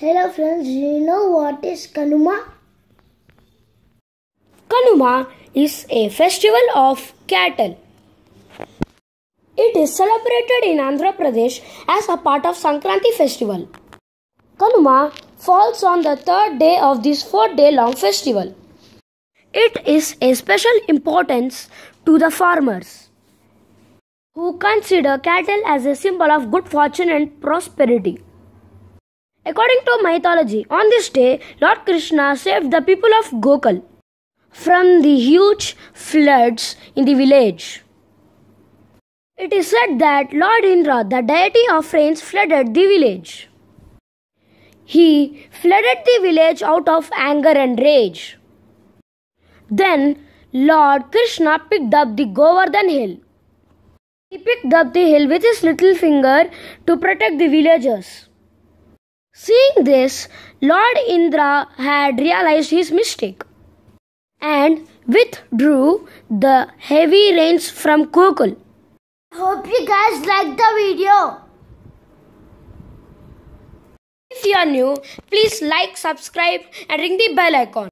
Hello friends, do you know what is Kanuma? Kanuma is a festival of cattle. It is celebrated in Andhra Pradesh as a part of Sankranti festival. Kanuma falls on the third day of this four day long festival. It is a special importance to the farmers who consider cattle as a symbol of good fortune and prosperity. According to mythology, on this day, Lord Krishna saved the people of Gokul from the huge floods in the village. It is said that Lord Indra, the deity of rains, flooded the village. He flooded the village out of anger and rage. Then Lord Krishna picked up the Govardhan hill. He picked up the hill with his little finger to protect the villagers. Seeing this, Lord Indra had realized his mistake and withdrew the heavy rains from Gokul. Hope you guys like the video. If you are new, please like, subscribe, and ring the bell icon.